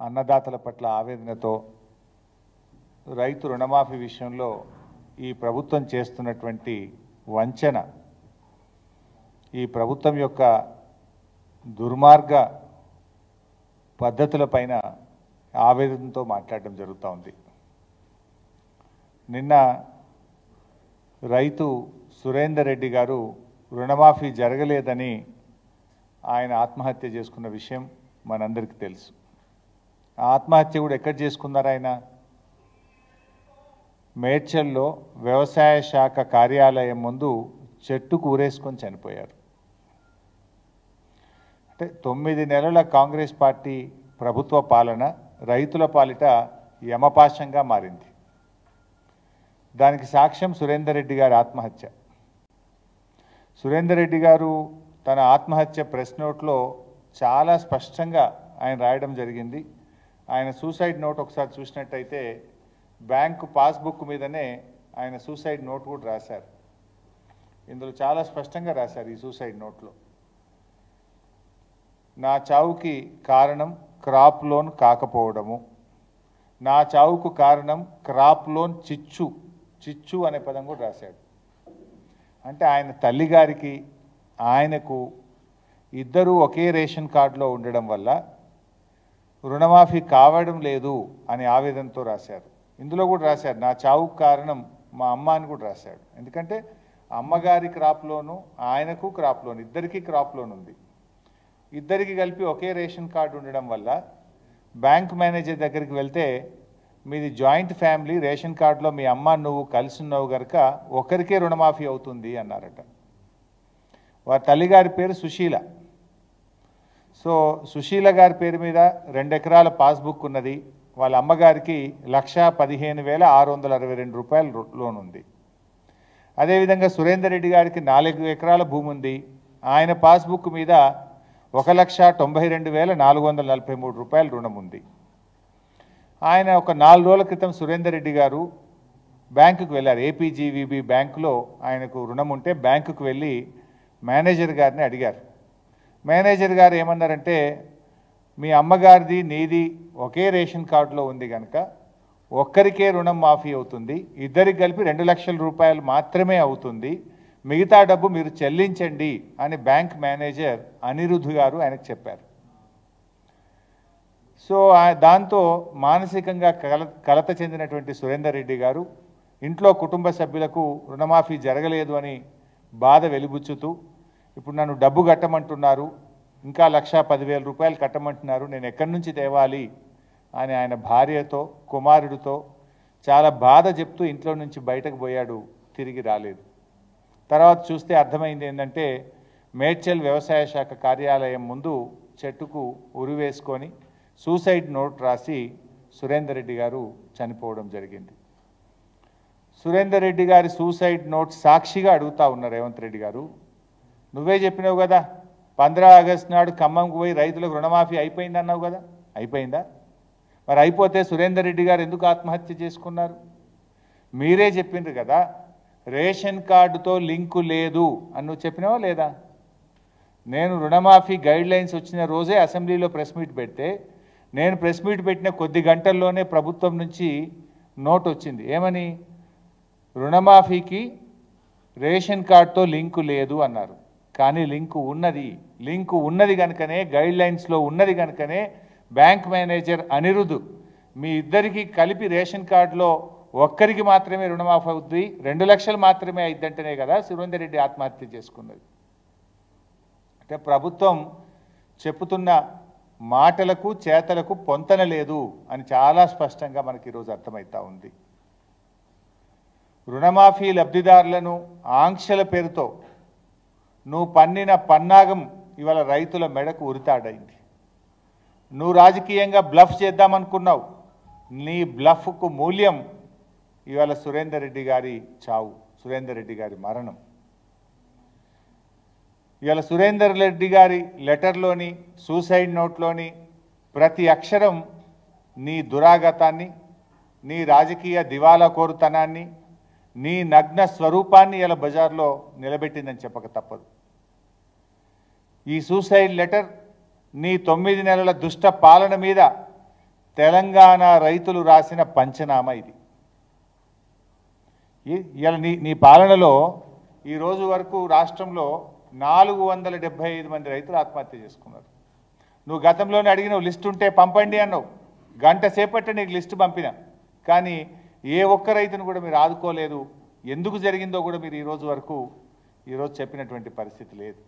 అన్నదాతల పట్ల ఆవేదనతో రైతు రుణమాఫీ విషయంలో ఈ ప్రభుత్వం చేస్తున్నటువంటి వంచన ఈ ప్రభుత్వం యొక్క దుర్మార్గ పద్ధతులపైన ఆవేదనతో మాట్లాడడం జరుగుతూ ఉంది. నిన్న రైతు సురేందర్ రెడ్డి గారు రుణమాఫీ జరగలేదని ఆయన ఆత్మహత్య చేసుకున్న విషయం మనందరికీ తెలుసు. ఆత్మహత్య కూడా ఎక్కడ చేసుకున్నారు ఆయన? మేడ్చల్లో వ్యవసాయ శాఖ కార్యాలయం ముందు చెట్టు కూరేసుకొని చనిపోయారు. అంటే తొమ్మిది నెలల కాంగ్రెస్ పార్టీ ప్రభుత్వ పాలన రైతుల పాలిట యమపాశంగా మారింది. దానికి సాక్ష్యం సురేందర్ రెడ్డి గారి ఆత్మహత్య. సురేందర్ రెడ్డి గారు తన ఆత్మహత్య ప్రెస్ నోట్లో చాలా స్పష్టంగా ఆయన రాయడం జరిగింది. ఆయన సూసైడ్ నోట్ ఒకసారి చూసినట్టయితే బ్యాంకు పాస్బుక్ మీదనే ఆయన సూసైడ్ నోట్ కూడా రాశారు. ఇందులో చాలా స్పష్టంగా రాశారు ఈ సూసైడ్ నోట్లో నా చావుకి కారణం క్రాప్ లోన్ కాకపోవడము. నా చావుకు కారణం క్రాప్ లోన్ చిచ్చు చిచ్చు అనే పదం కూడా రాశాడు. అంటే ఆయన తల్లిగారికి ఆయనకు ఇద్దరూ ఒకే రేషన్ కార్డులో ఉండడం వల్ల రుణమాఫీ కావడం లేదు అని ఆవేదనతో రాశారు. ఇందులో కూడా రాశారు నా చావుకు కారణం మా అమ్మ అని కూడా రాశాడు. ఎందుకంటే అమ్మగారి క్రాప్ లోను ఆయనకు క్రాప్ లోన్ ఇద్దరికీ క్రాప్ లోన్ ఉంది. ఇద్దరికి కలిపి ఒకే రేషన్ కార్డు ఉండడం వల్ల బ్యాంక్ మేనేజర్ దగ్గరికి వెళ్తే మీది జాయింట్ ఫ్యామిలీ రేషన్ కార్డులో మీ అమ్మ నువ్వు కలిసి ఉన్నావు కనుక ఒకరికే రుణమాఫీ అవుతుంది అన్నారట. వారి తల్లిగారి పేరు సుశీల. సో సుశీల గారి పేరు మీద రెండు ఎకరాల పాస్బుక్ ఉన్నది. వాళ్ళ అమ్మగారికి లక్ష పదిహేను వేల ఆరు వందల అరవై రెండు రూపాయల లోన్ ఉంది. అదేవిధంగా సురేందర్ రెడ్డి గారికి నాలుగు ఎకరాల భూమి ఉంది. ఆయన పాస్బుక్ మీద ఒక లక్ష తొంభై రెండు వేల నాలుగు వందల నలభై మూడు రూపాయల రుణం ఉంది. ఆయన ఒక నాలుగు రోజుల క్రితం సురేందర్ రెడ్డి గారు బ్యాంకుకు వెళ్ళారు. ఏపీజీవీబీ బ్యాంకులో ఆయనకు రుణం ఉంటే బ్యాంకుకు వెళ్ళి మేనేజర్ గారిని అడిగారు. మేనేజర్ గారు ఏమన్నారంటే మీ అమ్మగారిది నీది ఒకే రేషన్ కార్డులో ఉంది కనుక ఒక్కరికే రుణం మాఫీ అవుతుంది. ఇద్దరికి కలిపి రెండు లక్షల రూపాయలు మాత్రమే అవుతుంది. మిగతా డబ్బు మీరు చెల్లించండి అని బ్యాంక్ మేనేజర్ అనిరుద్ధ్ గారు ఆయనకు చెప్పారు. సో దాంతో మానసికంగా కల కలత చెందినటువంటి సురేందర్ రెడ్డి గారు ఇంట్లో కుటుంబ సభ్యులకు రుణమాఫీ జరగలేదు అని బాధ వెలిబుచ్చుతూ ఇప్పుడు నన్ను డబ్బు కట్టమంటున్నారు ఇంకా లక్ష పదివేల రూపాయలు కట్టమంటున్నారు నేను ఎక్కడి నుంచి తేవాలి అని ఆయన భార్యతో కుమారుడితో చాలా బాధ చెప్తూ ఇంట్లో నుంచి బయటకు పోయాడు తిరిగి రాలేదు. తర్వాత చూస్తే అర్థమైంది ఏంటంటే మేడ్చల్ వ్యవసాయ శాఖ కార్యాలయం ముందు చెట్టుకు ఉరివేసుకొని సూసైడ్ నోట్ రాసి సురేందర్ రెడ్డి గారు చనిపోవడం జరిగింది. సురేందర్ రెడ్డి గారి సూసైడ్ నోట్ సాక్షిగా అడుగుతా ఉన్నారు రేవంత్ రెడ్డి గారు. నువ్వే చెప్పినావు కదా పంద్రా ఆగస్టు నాడు ఖమ్మంకు పోయి రైతులకు రుణమాఫీ అయిపోయిందన్నావు కదా అయిపోయిందా? మరి అయిపోతే సురేందర్ రెడ్డి గారు ఎందుకు ఆత్మహత్య చేసుకున్నారు? మీరే చెప్పిండ్రు కదా రేషన్ కార్డుతో లింకు లేదు అని నువ్వు చెప్పినావా లేదా? నేను రుణమాఫీ గైడ్ లైన్స్ వచ్చిన రోజే అసెంబ్లీలో ప్రెస్ మీట్ పెడితే నేను ప్రెస్ మీట్ పెట్టిన కొద్ది గంటల్లోనే ప్రభుత్వం నుంచి నోట్ వచ్చింది. ఏమని? రుణమాఫీకి రేషన్ కార్డుతో లింకు లేదు అన్నారు. కానీ లింకు ఉన్నది. లింకు ఉన్నది కనుకనే గైడ్ లైన్స్లో ఉన్నది కనుకనే బ్యాంక్ మేనేజర్ అనిరుద్ధ్ మీ ఇద్దరికీ కలిపి రేషన్ కార్డులో ఒక్కరికి మాత్రమే రుణమాఫీ అవుద్ది. రెండు లక్షలు మాత్రమే అయిద్దంటేనే కదా సురేందర్ రెడ్డి ఆత్మహత్య చేసుకున్నది. అంటే ప్రభుత్వం చెప్పుతున్న మాటలకు చేతలకు పొంతన లేదు అని చాలా స్పష్టంగా మనకి ఈరోజు అర్థమవుతా ఉంది. రుణమాఫీ లబ్ధిదారులను ఆంక్షల పేరుతో నువ్వు పన్నిన పన్నాగం ఇవాళ రైతుల మెడకు ఉరితాడైంది. నువ్వు రాజకీయంగా బ్లఫ్ చేద్దామనుకున్నావు. నీ బ్లఫ్కు మూల్యం ఇవాళ సురేందర్ రెడ్డి గారి చావు సురేందర్ రెడ్డి గారి మరణం. ఇవాళ సురేందర్ రెడ్డి గారి లెటర్లోని సూసైడ్ నోట్లోని ప్రతి అక్షరం నీ దురాగతాన్ని నీ రాజకీయ దివాలా కోరుతనాన్ని నీ నగ్న స్వరూపాన్ని ఇలా బజార్లో నిలబెట్టిందని చెప్పక తప్పదు. ఈ సూసైడ్ లెటర్ నీ తొమ్మిది నెలల దుష్ట పాలన మీద తెలంగాణ రైతులు రాసిన పంచనామా ఇది. ఇలా నీ నీ పాలనలో ఈ రోజు వరకు రాష్ట్రంలో నాలుగు వందల డెబ్బై ఐదు మంది రైతులు ఆత్మహత్య చేసుకున్నారు. నువ్వు గతంలోనే అడిగినావు లిస్ట్ ఉంటే పంపండి అన్నావు. గంట సేపట్టే నీకు లిస్టు పంపిన. కానీ ఏ ఒక్క రైతును కూడా మీరు ఆదుకోలేదు. ఎందుకు జరిగిందో కూడా మీరు ఈరోజు వరకు ఈరోజు చెప్పినటువంటి పరిస్థితి లేదు.